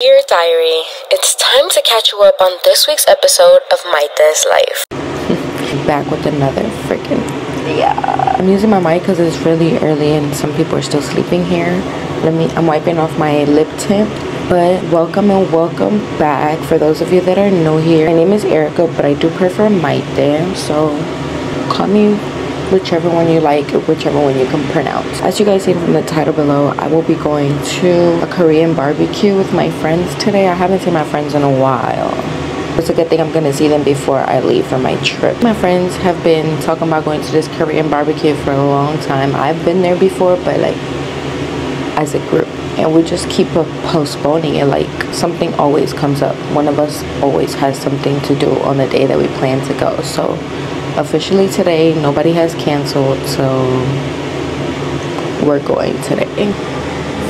Dear Diary, it's time to catch you up on this week's episode of Mayte's Life. Back with another freaking. Yeah. I'm using my mic because it's really early and some people are still sleeping here. Let me. I'm wiping off my lip tint. But welcome and welcome back. For those of you that are new here, my name is Erica, but I do prefer Mayte. So call me whichever one you like whichever one you can pronounce. As you guys see from the title below i will be going to a korean barbecue with my friends today. I haven't seen my friends in a while. It's a good thing i'm gonna see them before i leave for my trip. My friends have been talking about going to this korean barbecue for a long time. I've been there before but like as a group. And we just keep postponing it like something always comes up. One of us always has something to do on the day that we plan to go. So officially today. Nobody has canceled so we're going today.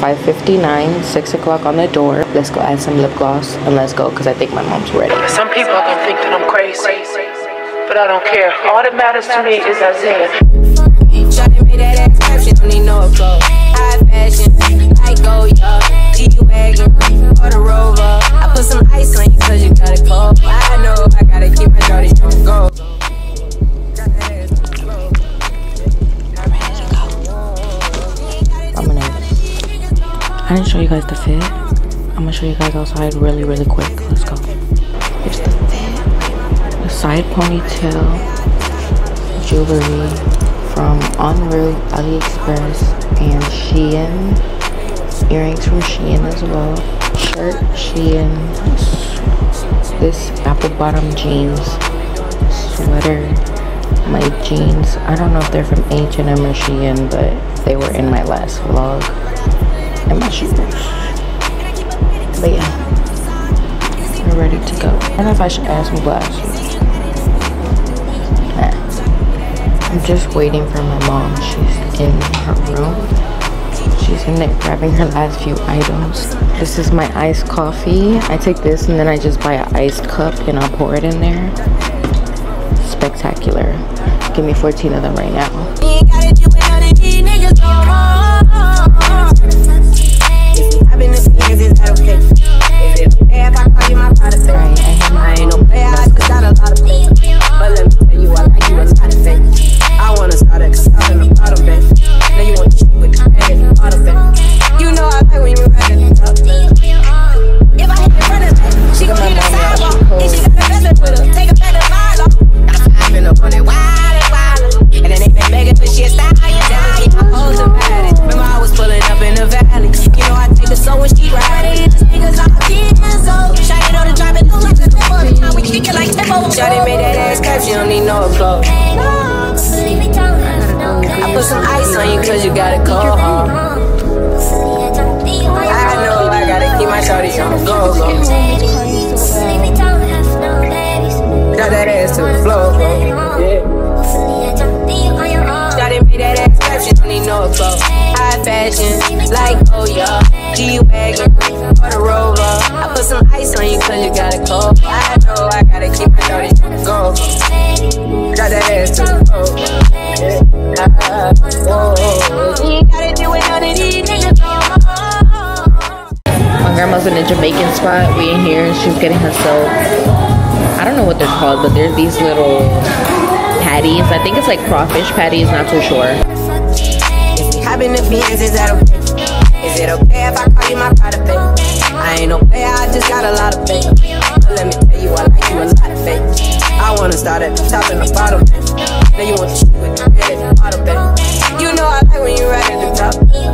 5.59 6 o'clock on the door. Let's go add some lip gloss and let's go because i think my mom's ready. Some people are gonna think that i'm crazy but i don't care. All that matters to me is isaiah I put some ice on you cause you got it cold. I know you guys the fit. I'm gonna show you guys outside really, really quick. Let's go. Here's the fit. The side ponytail jewelry from Route, AliExpress, and Shein. Earrings from Shein as well. Shirt, Shein. This apple bottom jeans. Sweater. My jeans. I don't know if they're from H&M or Shein, but they were in my last vlog and my shoes. But yeah, we're ready to go. I don't know if I should add some glasses. Nah. I'm just waiting for my mom. She's in her room. She's in there grabbing her last few items. This is my iced coffee. I take this and then I just buy an iced cup and I'll pour it in there. Spectacular. Give me 14 of them right now. G-Wagon, or the Rover. I put some ice on you cause you got it cold. I know I gotta keep my shawty go. Drop that ass to the floor. Yeah. Uh, you gotta do it on My grandma's in a Jamaican spot. We in here and she's getting herself, I don't know what they're called, but there's these little patties. I think it's like crawfish patties, not too sure. I've been to fiends, is that okay? Is it okay if I you my pride faith? I ain't no player, I just got a lot of faith. But let me tell you, I like you a lot faith. I wanna start at the top and the bottom, babe. Now you want to shoot with your head at the bottom, babe. You know I like when you ride at the top.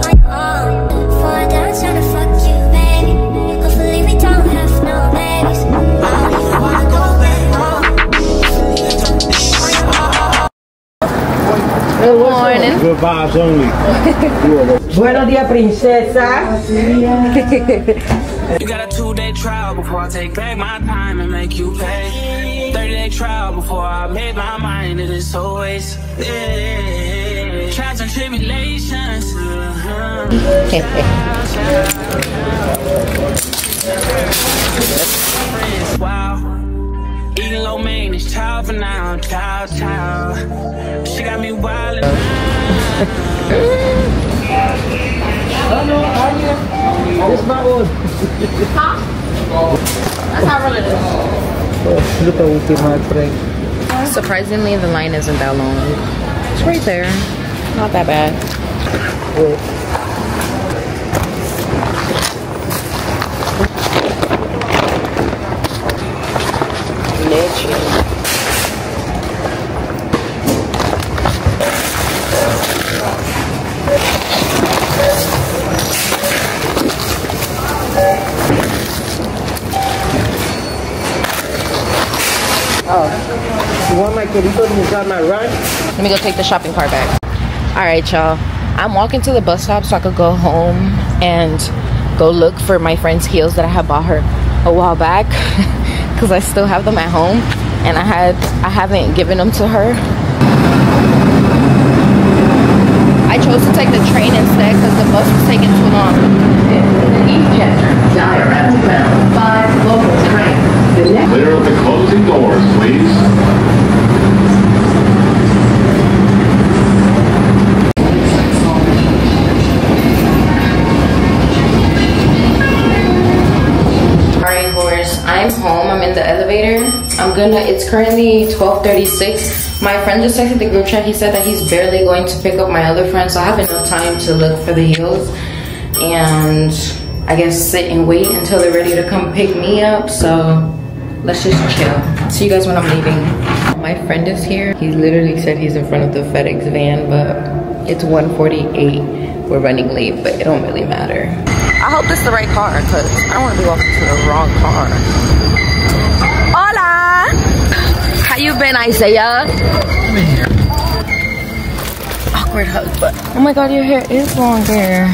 Good morning. Good vibes only. Buenos días, princesa. You got a two day trial before I take back my time and make you pay. 30 day trial before I made my mind. It is always yeah. trials and tribulations. Wow. Eating low maintenance, for now. She got me wild That's not really Surprisingly, the line isn't that long. It's right there. Not that bad. Leche. Oh. You want my to got my? Let me go take the shopping cart back. All right, y'all. I'm walking to the bus stop so I could go home and go look for my friend's heels that I had bought her a while back because I still have them at home and I had I haven't given them to her. I chose to take the train instead because the bus was taking too long. Clear of the closing doors, please. Alright, horse. I'm home. I'm in the elevator. I'm gonna. It's currently 12:36. My friend just texted the group chat. He said that he's barely going to pick up my other friend, so I have enough time to look for the heels and I guess sit and wait until they're ready to come pick me up. So let's just chill. See you guys when I'm leaving. My friend is here. He literally said he's in front of the FedEx van, but it's 1:48. We're running late, but it don't really matter. I hope this is the right car because I don't want to be walking to the wrong car. Hola! How you been, Isaiah? I'm in here. Awkward hug, but oh my god, your hair is longer.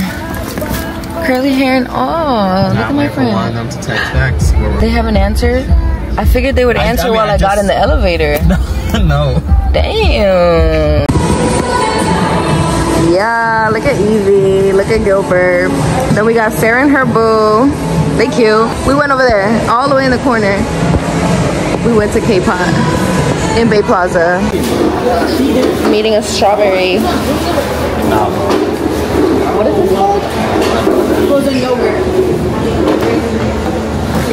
Curly hair and oh, look at my friend. them to text back. They haven't answered. I figured they would I- I answer mean, while I I got just- in the elevator. no. Damn. Yeah, look at Evie. Look at Gilbert. Then we got Sarah and her boo. They cute. We went over there, all the way in the corner. We went to K-Pot in Bay Plaza. I'm eating a strawberry. What is this called? Frozen yogurt.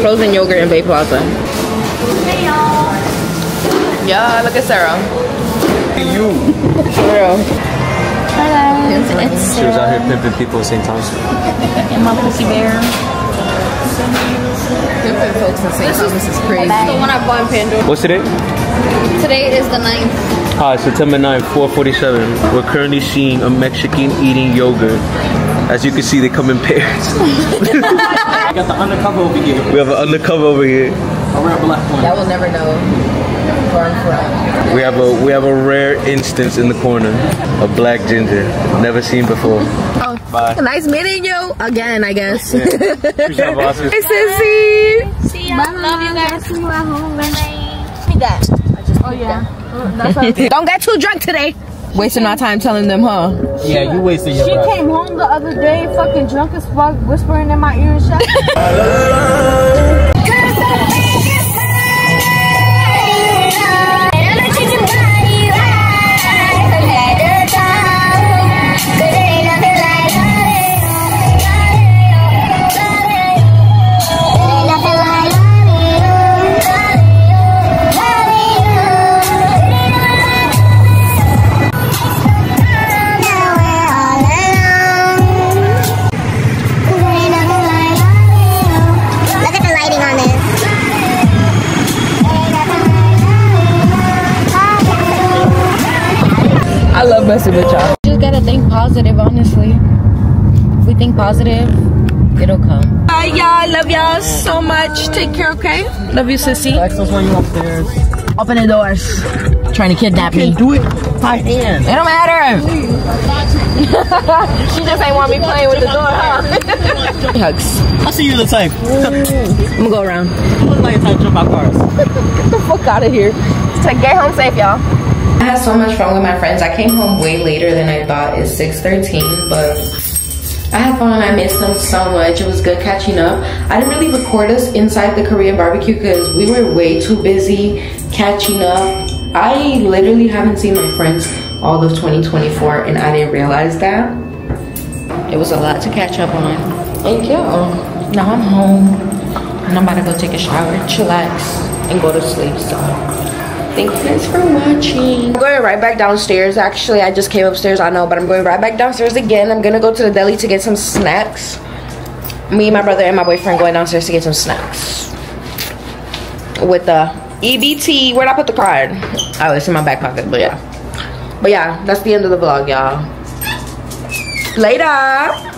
Frozen yogurt in Bay Plaza. Hey y'all. Yeah, look at Sarah. You. For real. She was out here pimping people in St. Thomas. And my pussy bear. Pimping folks in St. Thomas is crazy. one I bought in Pandora. What's today? Today is the 9th. Hi, ah, September 9th, 447. We're currently seeing a Mexican eating yogurt. As you can see, they come in pairs. Got the undercover over here. We have an undercover over here. A real black one. That will never know where I'm from. We have a we have a rare instance in the corner. A black ginger. Never seen before. Oh, Nice meeting you again, I guess. Good job. Hey, sissy. See ya. Love you guys. See you at home. Bye. Oh, yeah. Oh, Don't get too drunk today. Wasting our time telling them, huh? Yeah, you wasted your time. She breath. came home the other day, fucking drunk as fuck, whispering in my ear and shit. I love messing with y'all. Just gotta think positive, honestly. If we think positive, it'll come. Bye, y'all. Love y'all so much. Take care, okay? Love you, sissy. Text us you upstairs. Open the doors. Trying to kidnap me. Do it by hand. It don't matter. she just ain't want me playing with the door, huh? Hugs. I'll see you the type. I'm gonna go around. You look like a type to jump out cars. Get the fuck out of here. So get home safe, y'all. I had so much fun with my friends. I came home way later than I thought. It's 6.13, but I had fun. I missed them so much. It was good catching up. I didn't really record us inside the Korean barbecue because we were way too busy catching up. I literally haven't seen my friends all of 2024 and I didn't realize that. It was a lot to catch up on. And yeah, now I'm home. And I'm about to go take a shower, chillax, and go to sleep. So thank you guys for watching. I'm going right back downstairs. Actually, I just came upstairs, I know, but I'm going right back downstairs again. I'm gonna go to the deli to get some snacks. Me, my brother, and my boyfriend going downstairs to get some snacks. With the EBT, where'd I put the card? Oh, it's in my back pocket, but yeah. But yeah, that's the end of the vlog, y'all. Later.